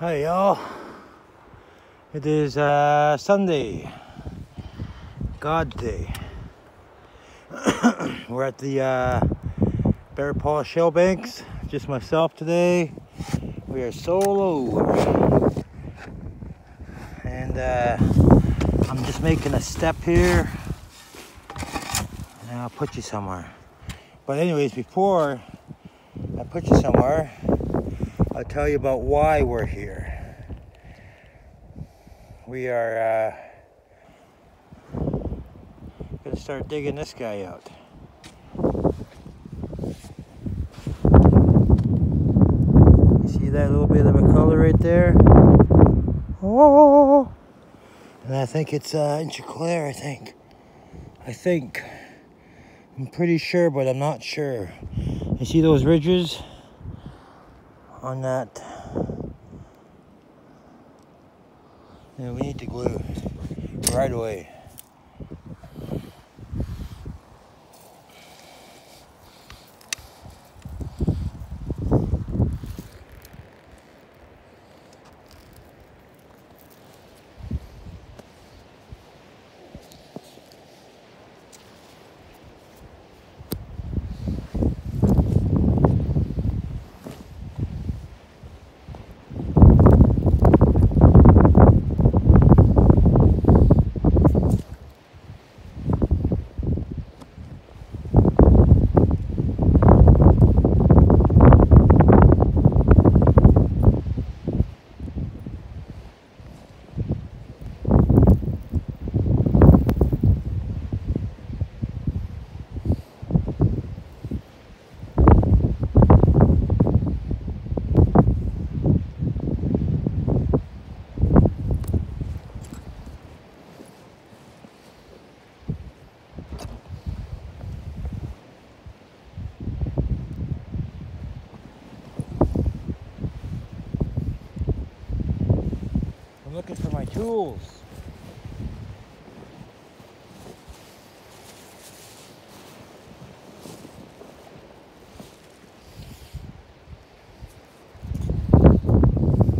Hi y'all. It is uh, Sunday, God Day. We're at the uh, Bear Paw Shale Banks. Just myself today. We are solo. And uh, I'm just making a step here. And I'll put you somewhere. But anyways, before I put you somewhere, I'll tell you about why we're here. We are uh, gonna start digging this guy out. You see that little bit of a color right there? Oh, and I think it's uh, Interclare, I think. I think. I'm pretty sure, but I'm not sure. You see those ridges on that? Yeah, we need to glue right away. I'm looking for my tools.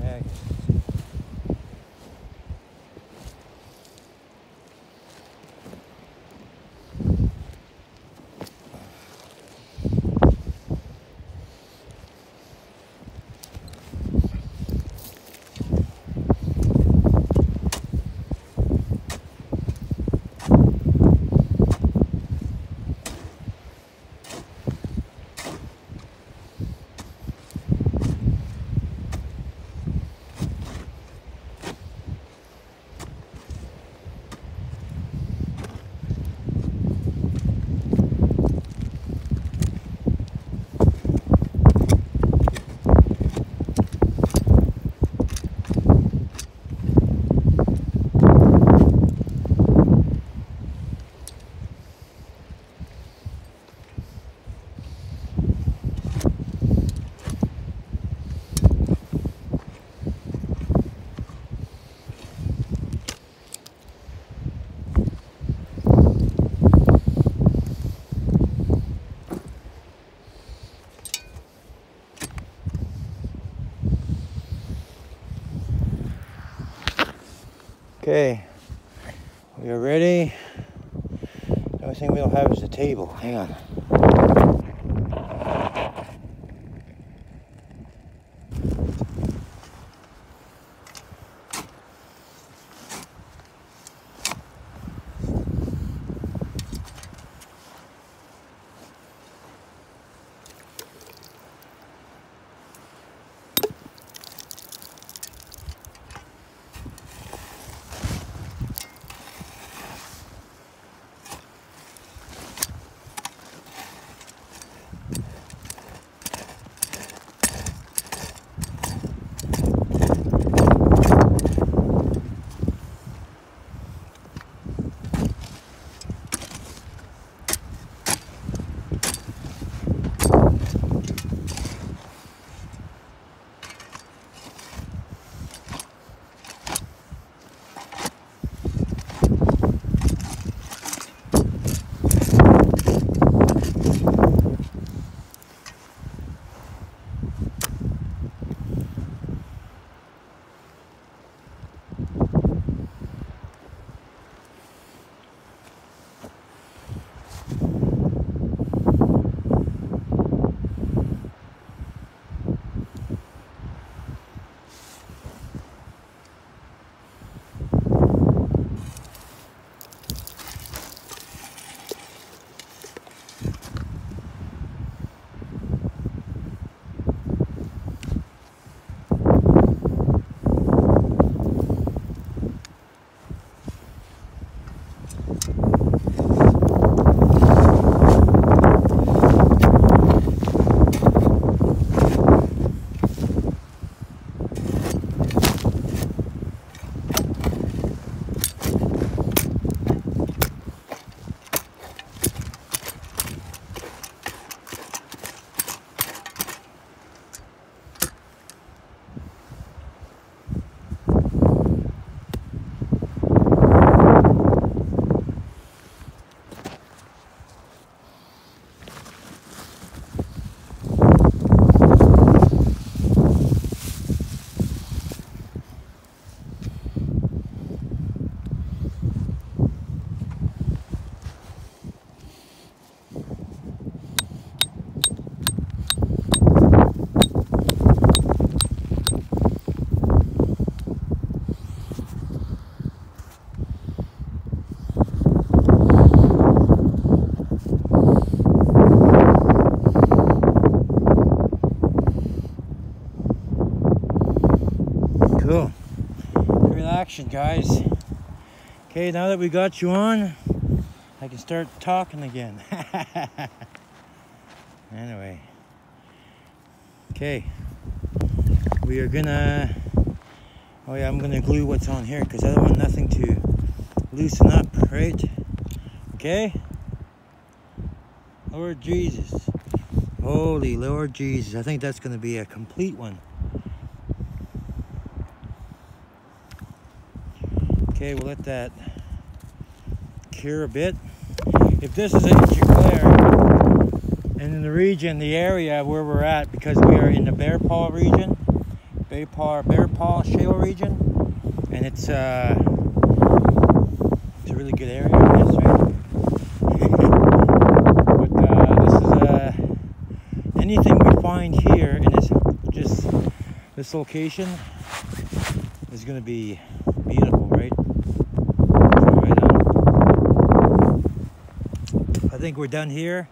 Yeah, Okay, we are ready. The only thing we don't have is a table. Hang on. Relaxing, guys. Okay, now that we got you on, I can start talking again. anyway. Okay. We are gonna. Oh, yeah, I'm gonna glue what's on here because I don't want nothing to loosen up, right? Okay? Lord Jesus. Holy Lord Jesus. I think that's gonna be a complete one. Okay, we'll let that cure a bit. If this is of glare, and in the region, the area where we're at, because we are in the Bear Paw region, Bear Paw, Bear Paw Shale region, and it's uh, it's a really good area, guess, right? but uh, this is uh, anything we find here in this just this location is going to be beautiful, right? Think we're done here.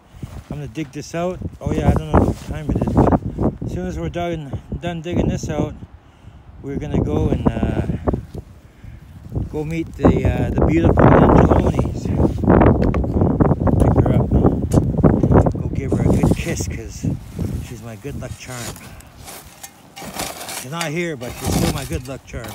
I'm gonna dig this out. Oh yeah, I don't know what time it is, but as soon as we're done done digging this out, we're gonna go and uh, go meet the uh, the beautiful Angelonis. Pick her up. Go give her a good kiss, cause she's my good luck charm. She's not here, but she's still my good luck charm.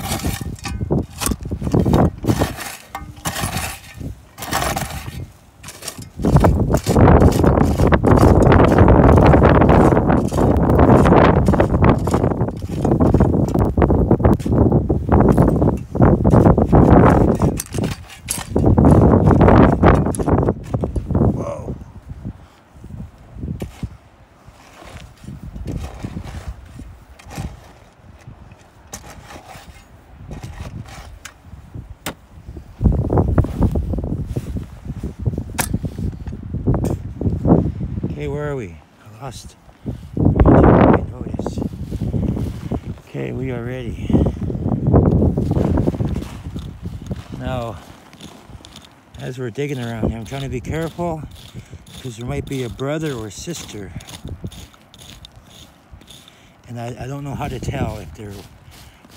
Okay, where are we? I lost. Notice. Okay, we are ready. Now, as we're digging around here, I'm trying to be careful because there might be a brother or sister. And I, I don't know how to tell if they're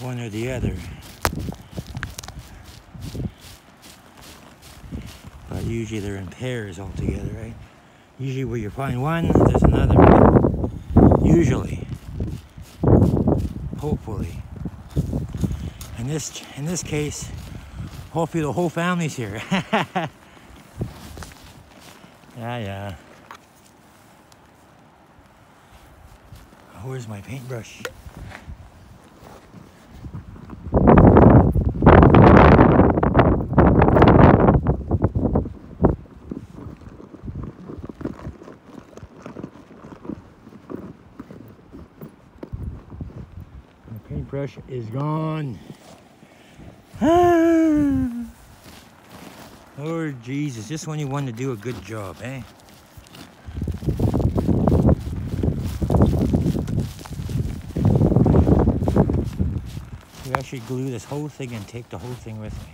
one or the other. But usually they're in pairs altogether, right? Usually where you find one, there's another. Usually. Hopefully. In this in this case, hopefully the whole family's here. yeah, yeah. Where's my paintbrush? Paintbrush is gone. Lord Jesus, just when you want to do a good job, eh? I should glue this whole thing and take the whole thing with me.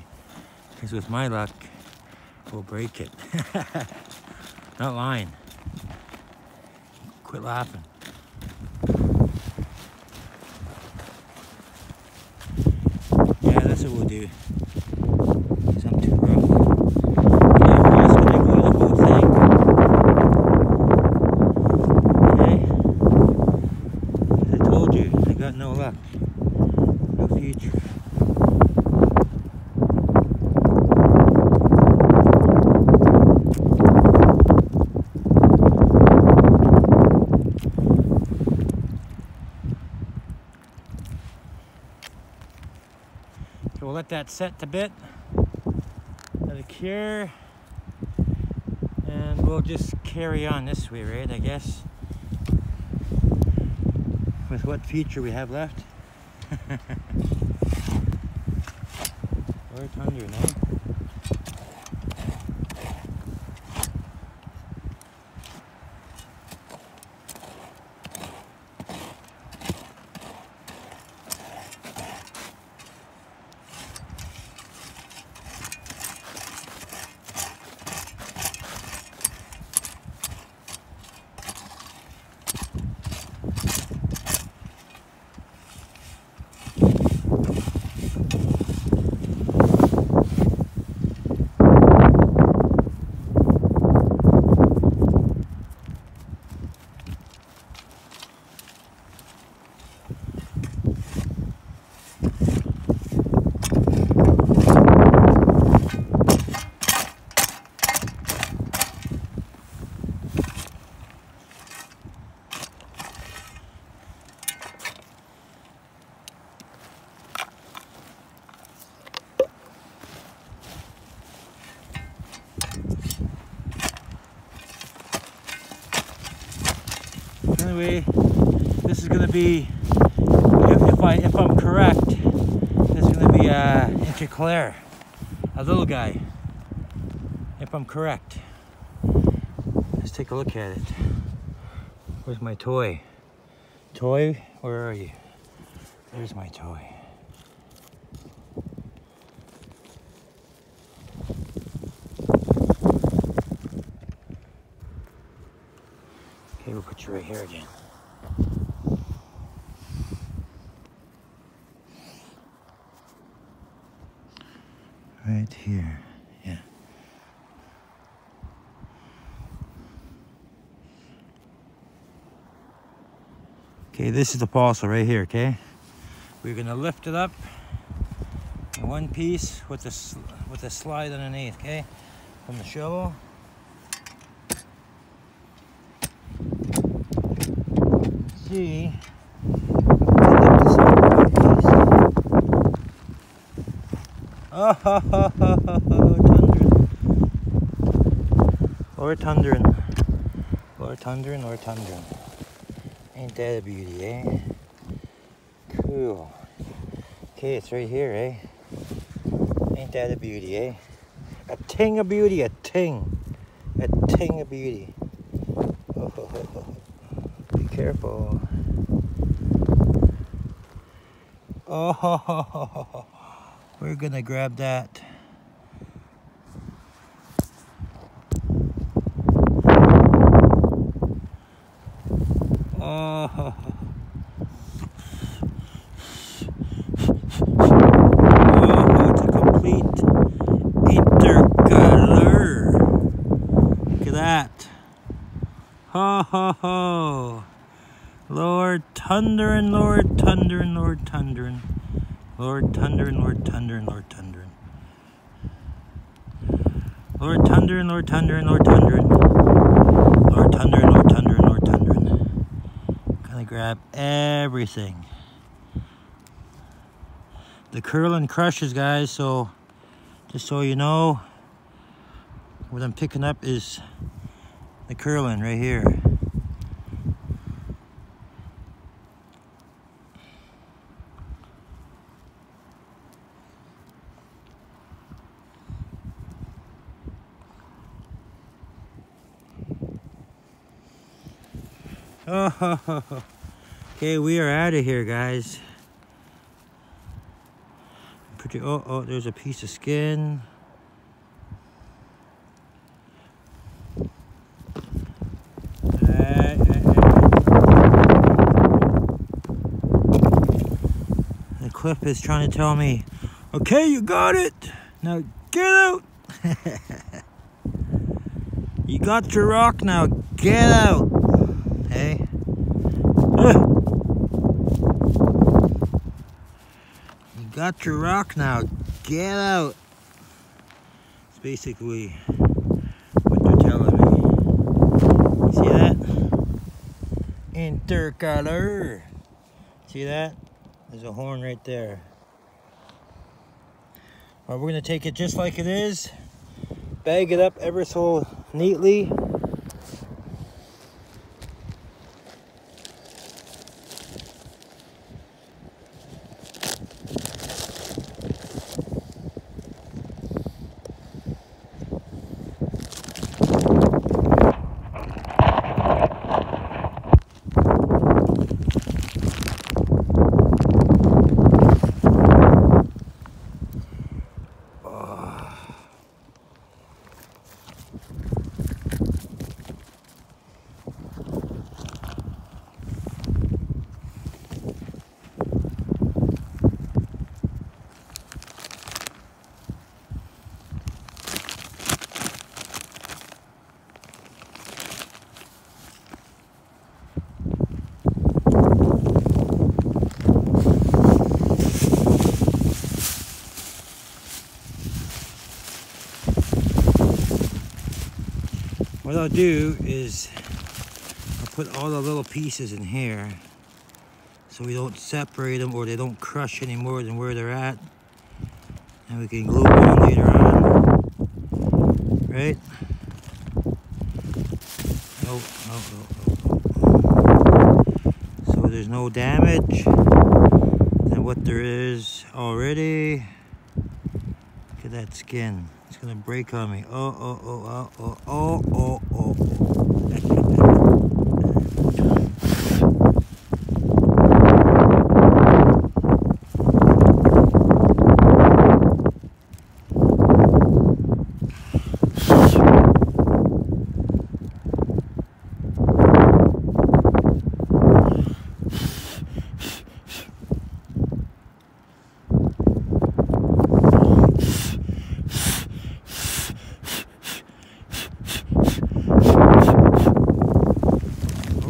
Because with my luck, we'll break it. Not lying. Quit laughing. that's what we'll do. Because I'm too rough. Yeah, we're just going to glue the whole thing. Okay? As I told you, I got no luck. No future. So we'll let that set a bit, let it cure, and we'll just carry on this way, right, I guess, with what future we have left. anyway, this is gonna be if, if I if I'm correct, this is gonna be uh, a interclare, a little guy. If I'm correct. Let's take a look at it. Where's my toy? Toy, where are you? There's my toy. Right here again. Right here, yeah. Okay, this is the parcel right here, okay? We're gonna lift it up one piece with the, with the slide underneath, okay? From the shovel. One. Oh, ho, ho, ho, ho, ho, tundra. Lord Tundran. Lord Tundran, Lord Ain't that a beauty, eh? Cool. Okay, it's right here, eh? Ain't that a beauty, eh? A ting of beauty, a ting. A ting of beauty. Oh, ho, ho, ho. Careful. Oh, we're gonna grab that. Oh, ho, ho. Oh, it's a complete intercolor. Look at that. Ho ho ho. Lord Tundrin, Lord Tundrin, Lord Tundrin. Lord Tundrin, Lord Tundrin, Lord Tundrin. Lord Tundrin, Lord Tundrin, Lord Tundrin. Lord Tundrin, Lord Tundrin, Lord Tundrin. Gonna grab everything the curling crushes guys so just so you know what I'm picking up is the curling right here Okay, we are out of here, guys. Pretty. Oh, oh, there's a piece of skin. The clip is trying to tell me, okay, you got it. Now get out. you got your rock now. Get out. Hey. Ugh. You got your rock now. Get out. It's basically what they're telling me. See that? Intercolor. See that? There's a horn right there. Well, we're to take it just like it is. Bag it up ever so neatly. What I'll do is I'll put all the little pieces in here so we don't separate them or they don't crush any more than where they're at. And we can glue them on later on. Right? No, no. there's no damage than what there is already. Look at that skin. It's gonna break on me. Oh, oh, oh, oh, oh, oh, oh, oh.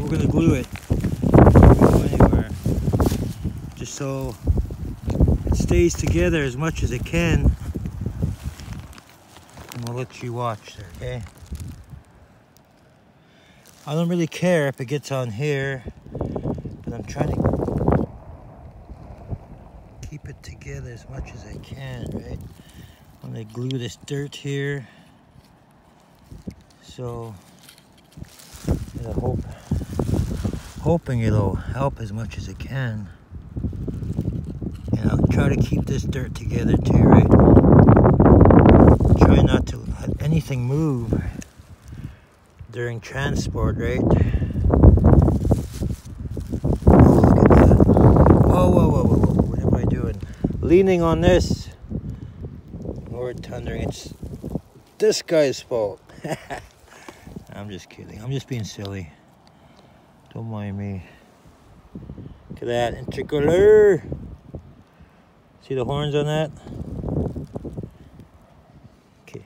we're gonna glue it. Go anywhere. Just so it stays together as much as it can. And we'll let you watch there, okay? I don't really care if it gets on here, but I'm trying to keep it together as much as I can, right? I'm gonna glue this dirt here. So I hope hoping it'll help as much as it can. Try to keep this dirt together too, right? Try not to let anything move during transport, right? Oh, look at that. Whoa, whoa, whoa, whoa, whoa. What am I doing? Leaning on this. Lord thundering, it's this guy's fault. I'm just kidding. I'm just being silly. Don't mind me. Look at that intercolor. See the horns on that? Okay.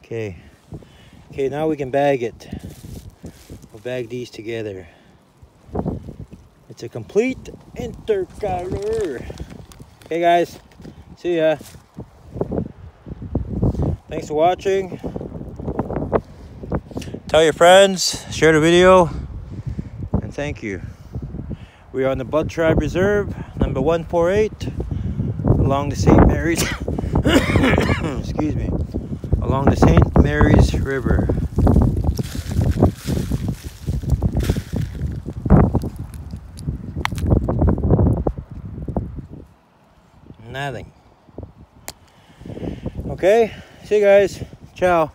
Okay. Okay, now we can bag it. We'll bag these together. It's a complete intercolor. Okay guys, see ya. Thanks for watching. Tell your friends, share the video, and thank you. We are on the Blood Tribe Reserve, number 148, along the St. Mary's, excuse me, along the St. Mary's River. Nothing. Okay, see you guys. Ciao.